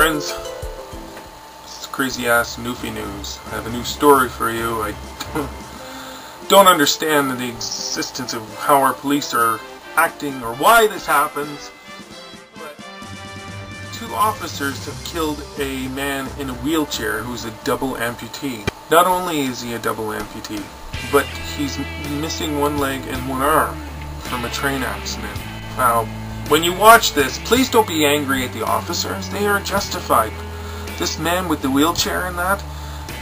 friends. This is crazy ass Newfie News. I have a new story for you. I don't understand the existence of how our police are acting or why this happens. But two officers have killed a man in a wheelchair who's a double amputee. Not only is he a double amputee, but he's missing one leg and one arm from a train accident. Now, when you watch this, please don't be angry at the officers. They are justified. This man with the wheelchair and that,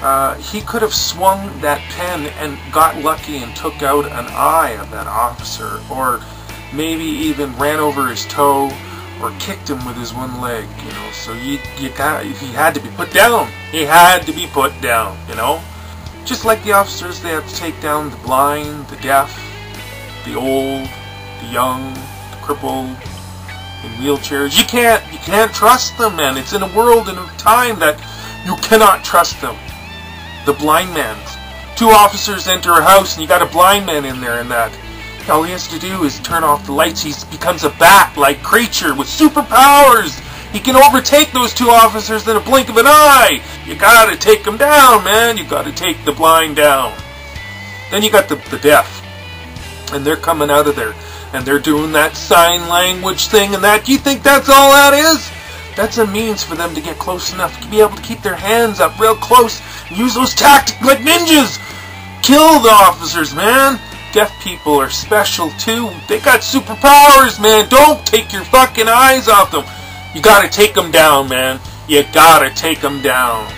uh, he could have swung that pen and got lucky and took out an eye of that officer, or maybe even ran over his toe, or kicked him with his one leg. You know, so you you got he had to be put down. He had to be put down. You know, just like the officers, they have to take down the blind, the deaf, the old, the young, the crippled, in wheelchairs. You can't you can't trust them, man. It's in a world and a time that you cannot trust them. The blind man's. Two officers enter a house and you got a blind man in there and that. All he has to do is turn off the lights. He becomes a bat-like creature with superpowers. He can overtake those two officers in a blink of an eye. You gotta take them down, man. You gotta take the blind down. Then you got the, the deaf. And they're coming out of there and they're doing that sign language thing and that. Do you think that's all that is? That's a means for them to get close enough to be able to keep their hands up real close and use those tactics like ninjas. Kill the officers, man. Deaf people are special too. They got superpowers, man. Don't take your fucking eyes off them. You gotta take them down, man. You gotta take them down.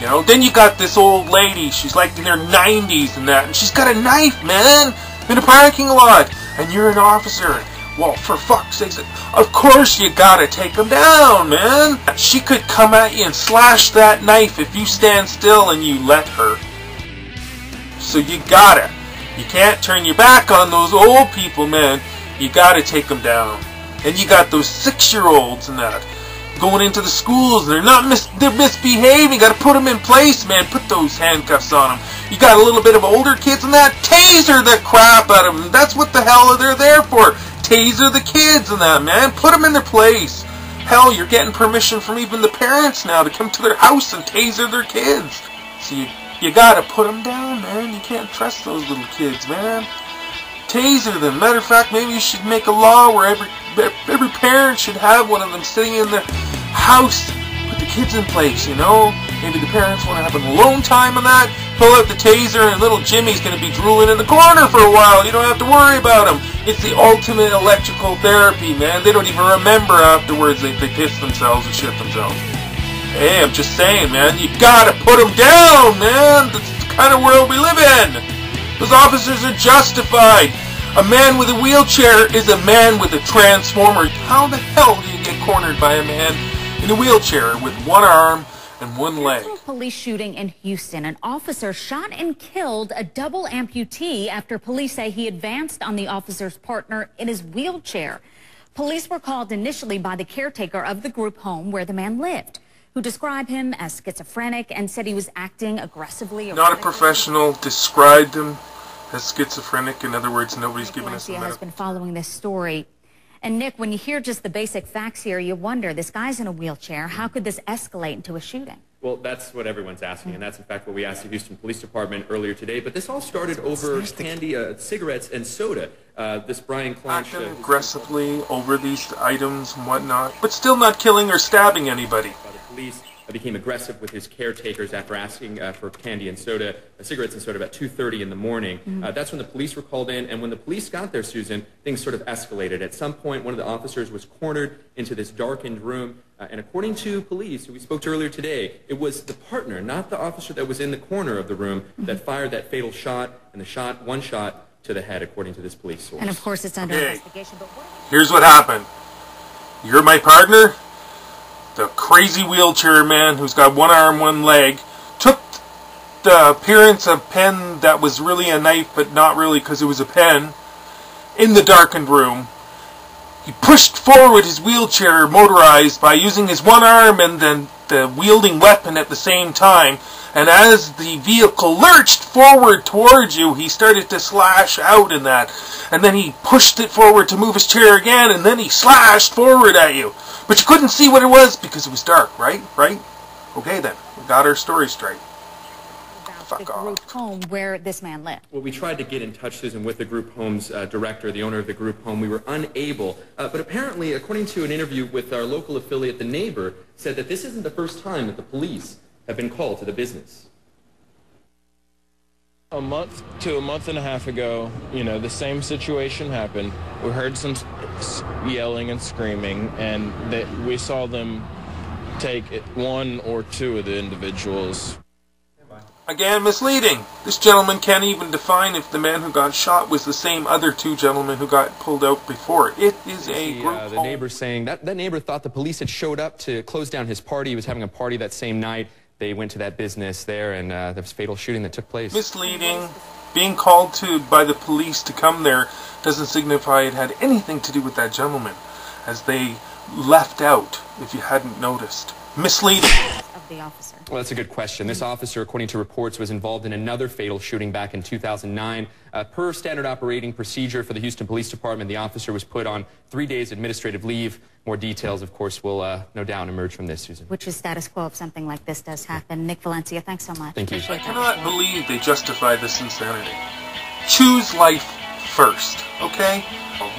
You know, then you got this old lady. She's like in her 90s and that, and she's got a knife, man, in a parking lot and you're an officer. Well, for fuck's sake, of course you gotta take him down, man. She could come at you and slash that knife if you stand still and you let her. So you gotta. You can't turn your back on those old people, man. You gotta take them down. And you got those six-year-olds and that going into the schools. They're not mis they're misbehaving. You got to put them in place, man. Put those handcuffs on them. You got a little bit of older kids and that taser the crap out of them. That's what the hell they're there for. Taser the kids and that, man. Put them in their place. Hell, you're getting permission from even the parents now to come to their house and taser their kids. So you, you gotta put them down, man. You can't trust those little kids, man. Taser them. Matter of fact, maybe you should make a law where every every parent should have one of them sitting in their house. Put the kids in place, you know. Maybe the parents want to have an alone time on that. Pull out the taser, and little Jimmy's going to be drooling in the corner for a while. You don't have to worry about him. It's the ultimate electrical therapy, man. They don't even remember afterwards they, they piss themselves and shit themselves. Hey, I'm just saying, man. You gotta put them down, man. That's the kind of world we live in. Those officers are justified. A man with a wheelchair is a man with a transformer. How the hell do you get cornered by a man in a wheelchair with one arm and one leg? Police shooting in Houston. An officer shot and killed a double amputee after police say he advanced on the officer's partner in his wheelchair. Police were called initially by the caretaker of the group home where the man lived who described him as schizophrenic and said he was acting aggressively. Not a professional, described him as schizophrenic. In other words, nobody's given us a has been following this story. And Nick, when you hear just the basic facts here, you wonder, this guy's in a wheelchair. How could this escalate into a shooting? Well, that's what everyone's asking, and that's in fact what we asked the Houston Police Department earlier today. But this all started over candy, uh, cigarettes, and soda. Uh, this Brian Claunch acting uh, aggressively over these items and whatnot, but still not killing or stabbing anybody. By the police became aggressive with his caretakers after asking uh, for candy and soda, uh, cigarettes and soda about 2.30 in the morning. Mm-hmm. Uh, that's when the police were called in, and when the police got there, Susan, things sort of escalated. At some point, one of the officers was cornered into this darkened room, uh, and according to police, who we spoke to earlier today, it was the partner, not the officer that was in the corner of the room, mm-hmm. that fired that fatal shot, and the shot, one shot, to the head, according to this police source. And of course, it's under okay. investigation. But what Here's what happened. You're my partner the crazy wheelchair man who's got one arm, one leg, took the appearance of pen that was really a knife, but not really because it was a pen, in the darkened room. He pushed forward his wheelchair motorized by using his one arm and then the wielding weapon at the same time. And as the vehicle lurched forward towards you, he started to slash out in that. And then he pushed it forward to move his chair again, and then he slashed forward at you. But you couldn't see what it was because it was dark, right? Right? Okay then. We got our story straight. About the Fuck off. group home where this man lived. Well, we tried to get in touch, Susan, with the group home's uh, director, the owner of the group home. We were unable. Uh, but apparently, according to an interview with our local affiliate, The Neighbor, said that this isn't the first time that the police have been called to the business. A month to a month and a half ago, you know, the same situation happened. We heard some s- s- yelling and screaming, and that we saw them take one or two of the individuals Again, misleading. This gentleman can't even define if the man who got shot was the same other two gentlemen who got pulled out before. It is a The, group uh, the neighbor saying that that neighbor thought the police had showed up to close down his party. He was having a party that same night. They went to that business there, and uh, there was a fatal shooting that took place. misleading. Being called to by the police to come there doesn't signify it had anything to do with that gentleman, as they left out. If you hadn't noticed, misleading. Of the officer. Well, that's a good question. This officer, according to reports, was involved in another fatal shooting back in 2009. Uh, per standard operating procedure for the Houston Police Department, the officer was put on three days administrative leave. More details, of course, will uh, no doubt emerge from this, Susan. Which is status quo if something like this does happen. Nick Valencia, thanks so much. Thank you. I Appreciate that. cannot believe they justify this insanity. Choose life first, okay?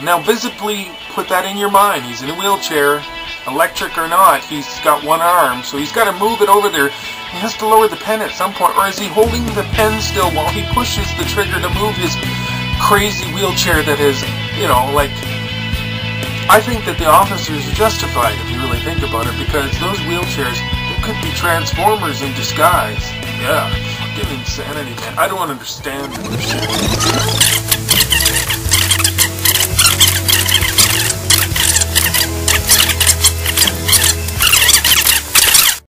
Now visibly put that in your mind. He's in a wheelchair, electric or not, he's got one arm, so he's got to move it over there. He has to lower the pen at some point, or is he holding the pen still while he pushes the trigger to move his crazy wheelchair that is, you know, like... I think that the officers are justified if you really think about it, because those wheelchairs, they could be transformers in disguise. Yeah, fucking insanity, man. I don't understand this.